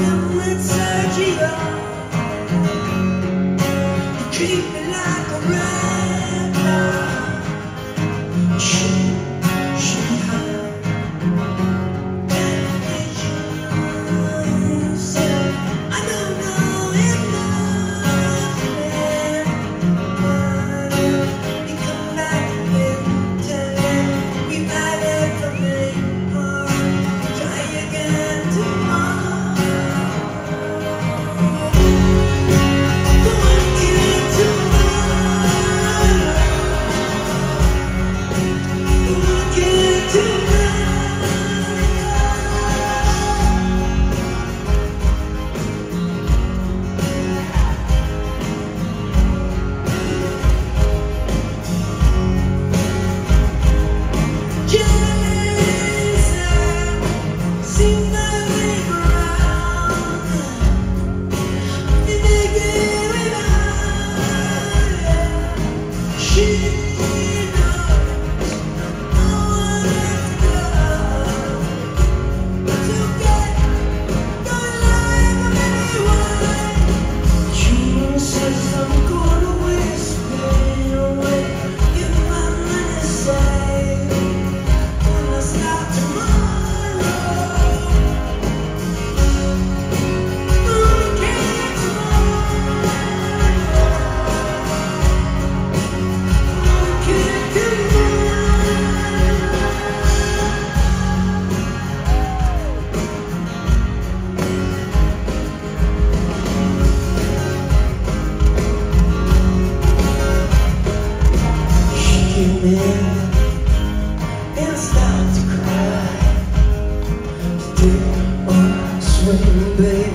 and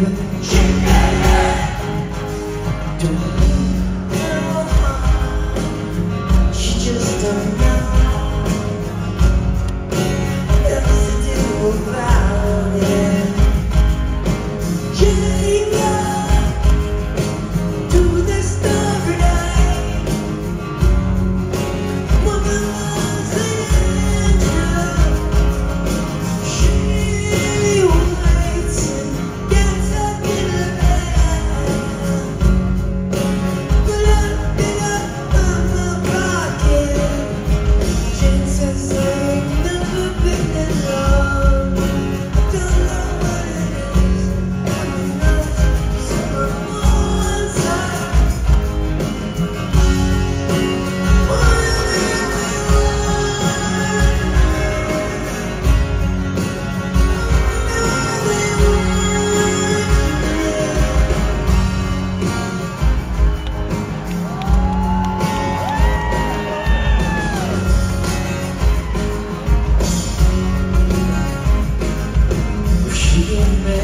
She just doesn't Hear me.